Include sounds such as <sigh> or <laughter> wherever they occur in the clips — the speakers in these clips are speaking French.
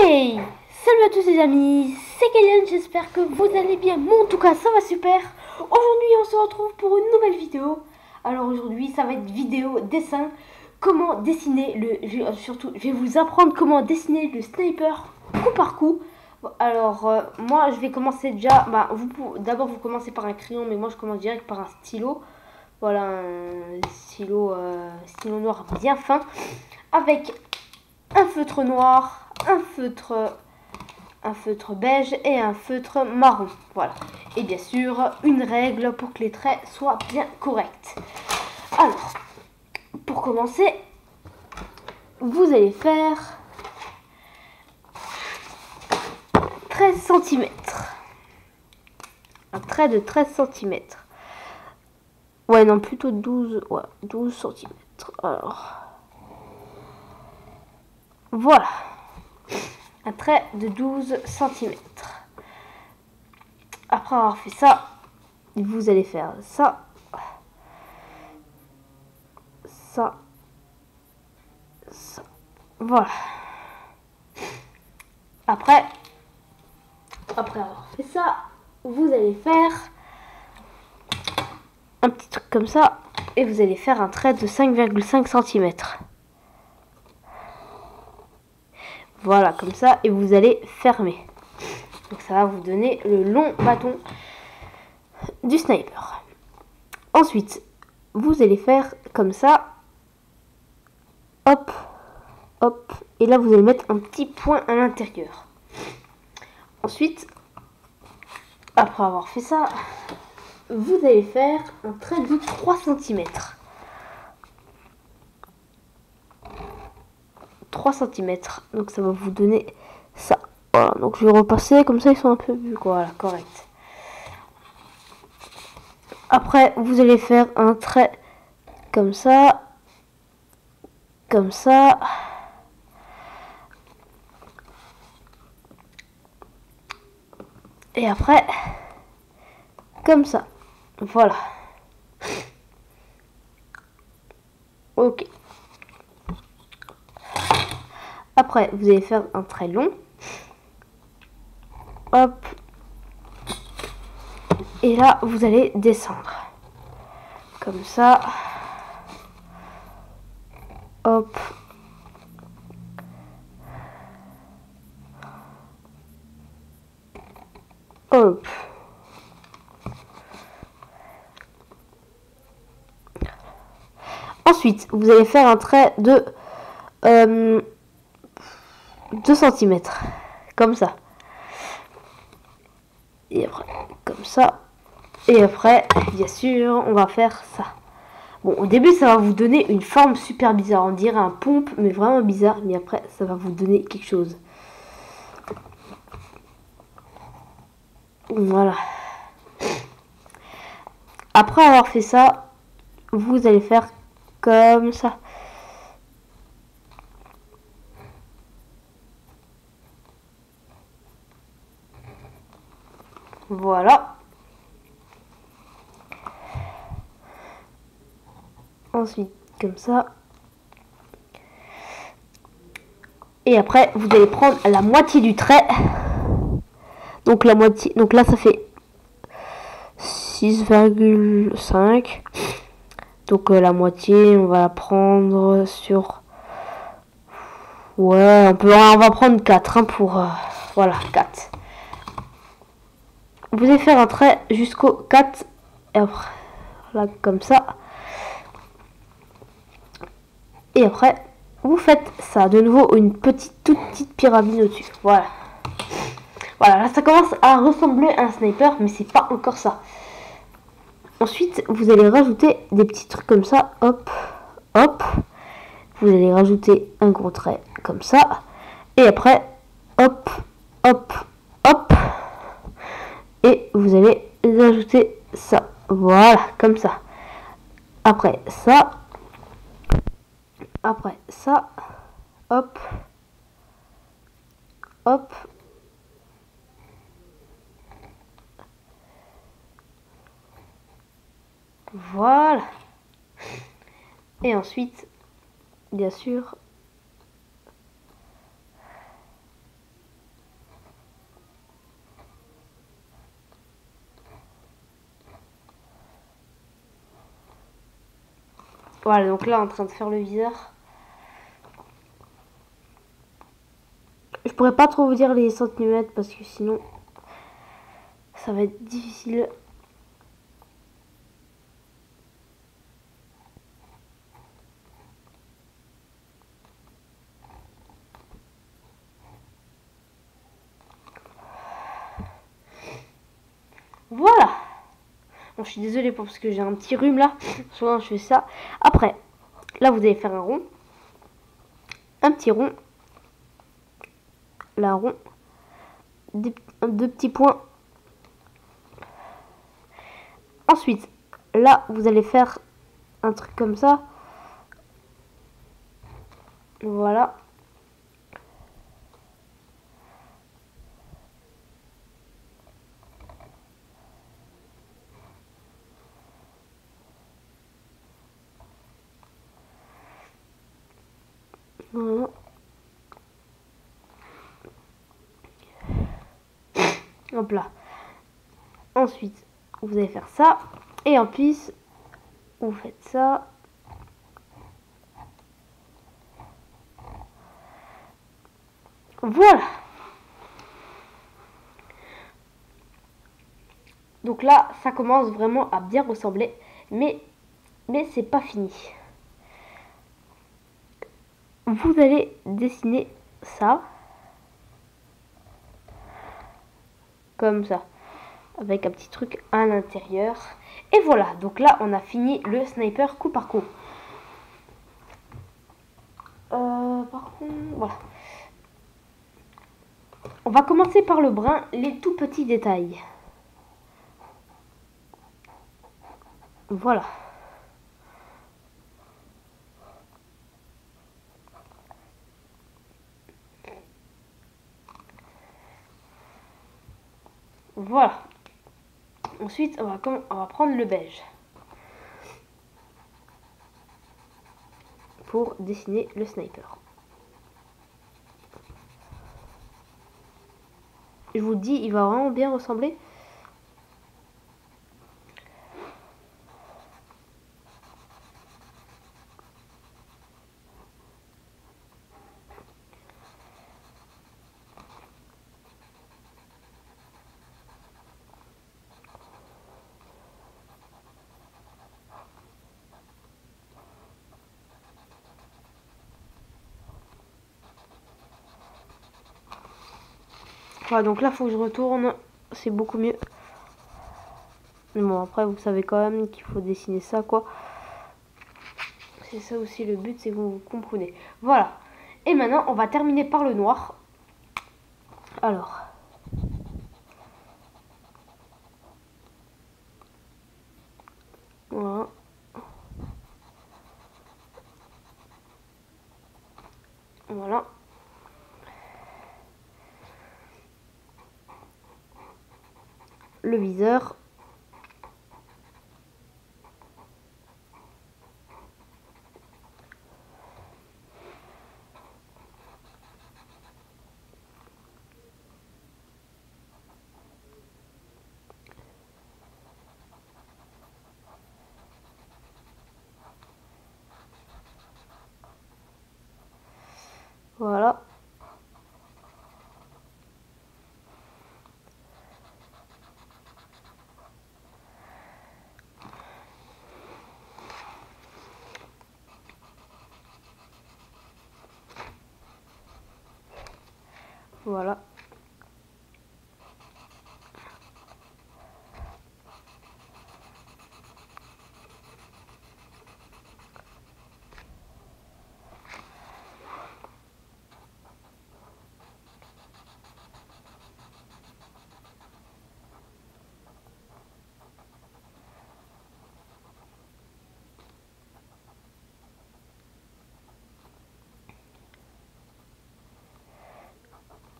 Salut à tous les amis, c'est Kélian, j'espère que vous allez bien. Moi en tout cas ça va super. Aujourd'hui on se retrouve pour une nouvelle vidéo. Alors aujourd'hui ça va être vidéo dessin. Comment dessiner le... je- surtout je vais vous apprendre comment dessiner le sniper coup par coup. Alors euh, moi je vais commencer déjà... Bah, D'abord vous commencez par un crayon mais moi je commence direct par un stylo. Voilà un stylo, euh, stylo noir bien fin. Avec un feutre noir, un feutre, un feutre beige et un feutre marron. Voilà. Et bien sûr, une règle pour que les traits soient bien corrects. Alors, pour commencer, vous allez faire 13 cm. Un trait de 13 cm. Ouais, non, plutôt 12, ouais, 12 cm. Alors... Voilà. Trait de 12 cm. Après avoir fait ça, vous allez faire ça. Ça. Ça. Voilà. Après, après avoir fait ça, vous allez faire un petit truc comme ça. Et vous allez faire un trait de 5,5 cm. Voilà, comme ça, et vous allez fermer. Donc ça va vous donner le long bâton du sniper. Ensuite, vous allez faire comme ça. Hop, hop. Et là, vous allez mettre un petit point à l'intérieur. Ensuite, après avoir fait ça, vous allez faire un trait de 3 cm. 3 cm. Donc ça va vous donner ça. Voilà, donc je vais repasser, comme ça ils sont un peu quoi. Voilà, correct. Après, vous allez faire un trait comme ça. Comme ça. Et après, comme ça. Voilà. Vous allez faire un trait long. Hop. Et là, vous allez descendre. Comme ça. Hop. Hop. Ensuite, vous allez faire un trait de euh, 2 cm. Comme ça. Et après, comme ça. Et après, bien sûr, on va faire ça. Bon, au début, ça va vous donner une forme super bizarre. On dirait un pompe, mais vraiment bizarre. Mais après, ça va vous donner quelque chose. Voilà. Après avoir fait ça, vous allez faire comme ça. Voilà. Ensuite, comme ça. Et après, vous allez prendre la moitié du trait. Donc la moitié, donc là ça fait 6,5. Donc euh, la moitié, on va la prendre sur Ouais, on peut on va prendre 4 pour euh, voilà, 4. Vous allez faire un trait jusqu'au 4 et après là comme ça. Et après, vous faites ça de nouveau une petite toute petite pyramide au-dessus. Voilà. Voilà, là ça commence à ressembler à un sniper, mais c'est pas encore ça. Ensuite, vous allez rajouter des petits trucs comme ça, hop, hop. Vous allez rajouter un gros trait comme ça. Et après, hop, hop. Et vous allez ajouter ça. Voilà, comme ça. Après ça. Après ça. Hop. Hop. Voilà. Et ensuite, bien sûr, Voilà, donc là, en train de faire le viseur. Je pourrais pas trop vous dire les centimètres parce que sinon, ça va être difficile. Voilà. Je suis désolée parce que j'ai un petit rhume là. <laughs> Souvent, je fais ça. Après, là, vous allez faire un rond. Un petit rond. Là, rond. deux petits points. Ensuite, là, vous allez faire un truc comme ça. Voilà. Voilà. Hop là. Ensuite, vous allez faire ça. Et en plus, vous faites ça. Voilà. Donc là, ça commence vraiment à bien ressembler. Mais, mais c'est pas fini vous allez dessiner ça comme ça avec un petit truc à l'intérieur. Et voilà donc là on a fini le sniper coup par coup. Euh, par contre voilà. On va commencer par le brun les tout petits détails. Voilà Voilà. Ensuite, on va, prendre le beige. Pour dessiner le sniper. Je vous dis, il va vraiment bien ressembler. Donc là, faut que je retourne. C'est beaucoup mieux. Mais bon, après, vous savez quand même qu'il faut dessiner ça, quoi. C'est ça aussi le but, c'est que vous comprenez. Voilà. Et maintenant, on va terminer par le noir. Alors. Voilà. Voilà. Le viseur. Voilà. Voilà.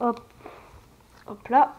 Hop. Hop là.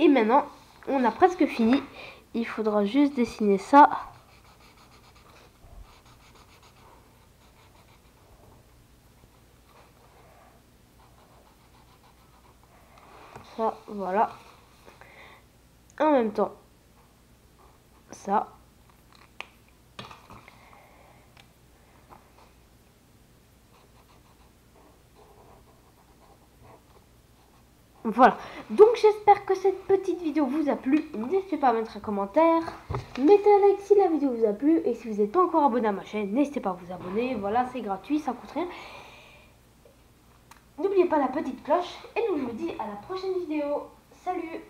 Et maintenant, on a presque fini. Il faudra juste dessiner ça. Ça, voilà. En même temps, ça. Voilà, donc j'espère que cette petite vidéo vous a plu. N'hésitez pas à mettre un commentaire, mettez un like si la vidéo vous a plu. Et si vous n'êtes pas encore abonné à ma chaîne, n'hésitez pas à vous abonner. Voilà, c'est gratuit, ça coûte rien. N'oubliez pas la petite cloche. Et nous, je vous dis à la prochaine vidéo. Salut